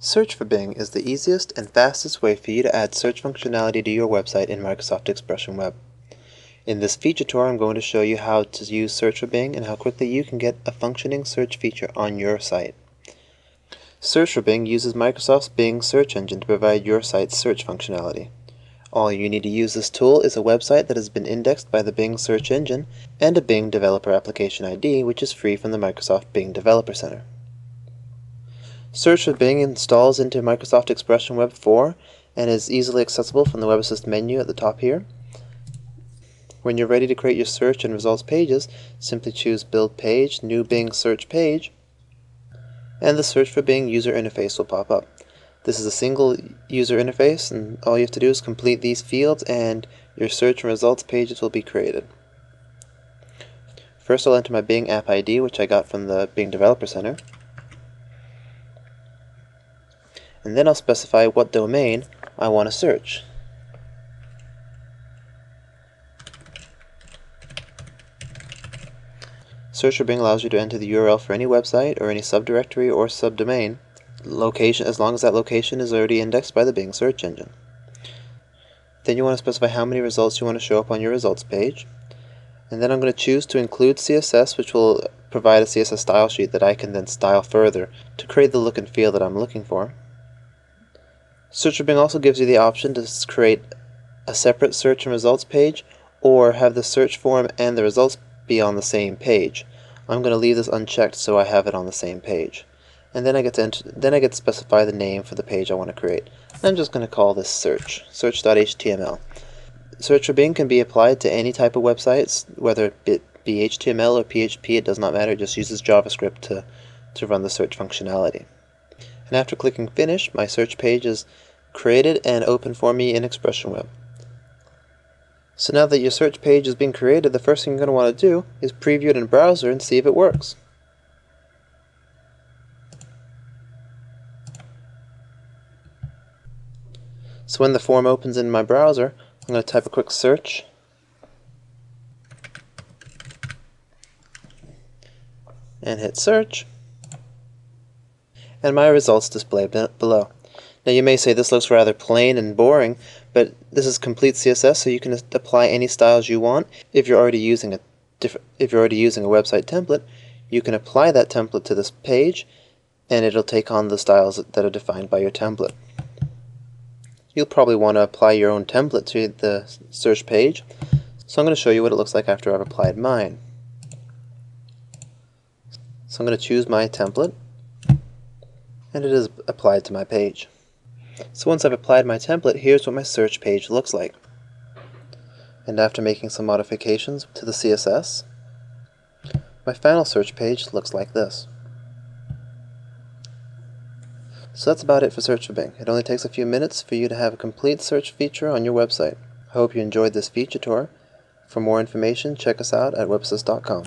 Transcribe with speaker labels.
Speaker 1: Search for Bing is the easiest and fastest way for you to add search functionality to your website in Microsoft Expression Web. In this feature tour, I'm going to show you how to use Search for Bing and how quickly you can get a functioning search feature on your site. Search for Bing uses Microsoft's Bing search engine to provide your site's search functionality. All you need to use this tool is a website that has been indexed by the Bing search engine and a Bing Developer Application ID, which is free from the Microsoft Bing Developer Center. Search for Bing installs into Microsoft Expression Web 4 and is easily accessible from the Web Assist menu at the top here. When you're ready to create your search and results pages, simply choose Build Page, New Bing Search Page, and the Search for Bing user interface will pop up. This is a single user interface and all you have to do is complete these fields and your search and results pages will be created. First I'll enter my Bing App ID which I got from the Bing Developer Center. And then I'll specify what domain I want to search. Search for Bing allows you to enter the URL for any website or any subdirectory or subdomain location as long as that location is already indexed by the Bing search engine. Then you want to specify how many results you want to show up on your results page. And then I'm going to choose to include CSS which will provide a CSS style sheet that I can then style further to create the look and feel that I'm looking for. Search Bing also gives you the option to create a separate search and results page or have the search form and the results be on the same page. I'm going to leave this unchecked so I have it on the same page. And then I get to enter, then I get to specify the name for the page I want to create. I'm just going to call this search, search.html. Search for Bing can be applied to any type of websites, whether it be HTML or PHP, it does not matter, it just uses JavaScript to, to run the search functionality and after clicking finish my search page is created and open for me in Expression Web. So now that your search page has been created, the first thing you're going to want to do is preview it in browser and see if it works. So when the form opens in my browser, I'm going to type a quick search and hit search and my results displayed below. Now you may say this looks rather plain and boring, but this is complete CSS, so you can apply any styles you want. If you're already using a if you're already using a website template, you can apply that template to this page, and it'll take on the styles that are defined by your template. You'll probably want to apply your own template to the search page, so I'm going to show you what it looks like after I've applied mine. So I'm going to choose my template, and it is applied to my page. So once I've applied my template, here's what my search page looks like. And after making some modifications to the CSS, my final search page looks like this. So that's about it for Search for Bing. It only takes a few minutes for you to have a complete search feature on your website. I hope you enjoyed this feature tour. For more information, check us out at webassist.com.